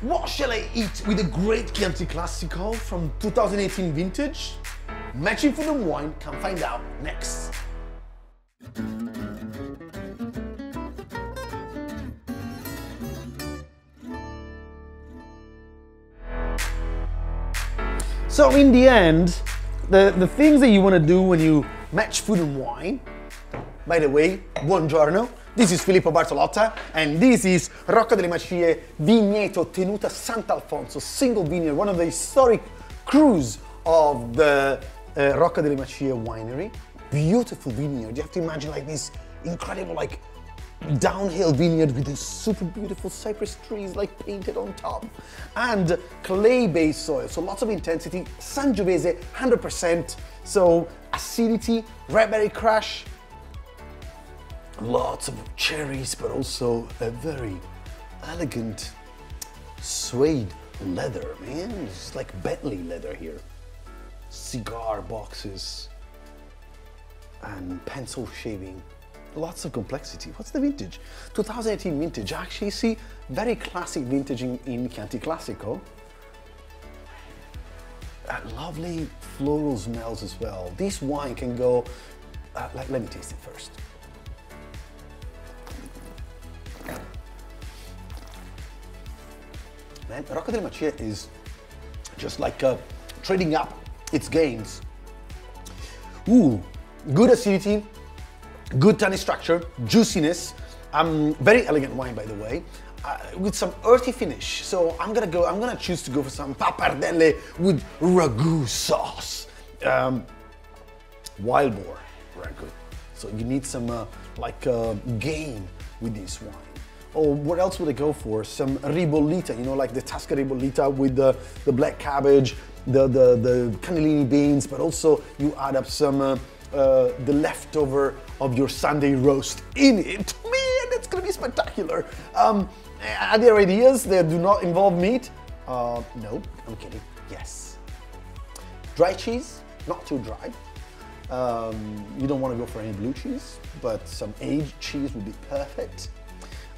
What shall I eat with a great Chianti Classico from 2018 vintage? Matching food and wine, come find out next. So in the end, the, the things that you want to do when you match food and wine, by the way, buongiorno, this is Filippo Bartolotta, and this is Rocca delle Macie Vigneto Tenuta Sant'Alfonso, single vineyard, one of the historic crus of the uh, Rocca delle Macie winery. Beautiful vineyard. You have to imagine like this incredible like downhill vineyard with these super beautiful cypress trees like painted on top and clay-based soil so lots of intensity sangiovese 100% so acidity red berry crush lots of cherries but also a very elegant suede leather man it's like bentley leather here cigar boxes and pencil shaving lots of complexity. What's the vintage? 2018 vintage. Actually, see, very classic vintage in, in Chianti Classico. Uh, lovely floral smells as well. This wine can go, uh, like, let me taste it first. Man, Rocca del Macie is just like uh, trading up its gains. Ooh, good acidity, good tannic structure, juiciness, um, very elegant wine by the way, uh, with some earthy finish. So I'm gonna go, I'm gonna choose to go for some pappardelle with ragu sauce. Um, wild boar ragu. So you need some uh, like uh, game with this wine. Or what else would I go for? Some ribollita, you know, like the Tasca ribollita with the, the black cabbage, the, the, the cannellini beans, but also you add up some uh, uh, the leftover of your Sunday roast in it. Man, that's gonna be spectacular. Um, are there ideas that do not involve meat? Uh, no, I'm kidding. Yes. Dry cheese, not too dry. Um, you don't want to go for any blue cheese, but some aged cheese would be perfect.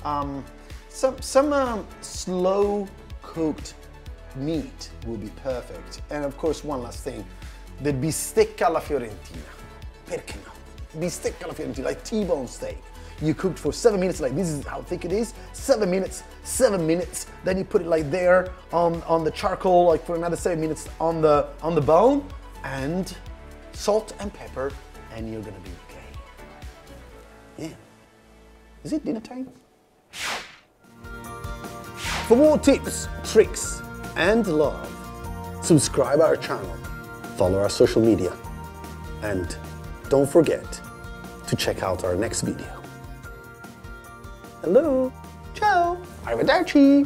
Um, some some um, slow cooked meat will be perfect. And of course, one last thing, the bistecca alla fiorentina. Perché no? Bistecca alla fiorentina, like T-bone steak. You cooked for seven minutes, like this is how thick it is. Seven minutes, seven minutes. Then you put it like there on, on the charcoal, like for another seven minutes on the on the bone, and salt and pepper, and you're gonna be okay. Yeah. Is it dinner time? For more tips, tricks, and love, subscribe our channel, follow our social media, and don't forget to check out our next video. Hello, ciao, arrivederci.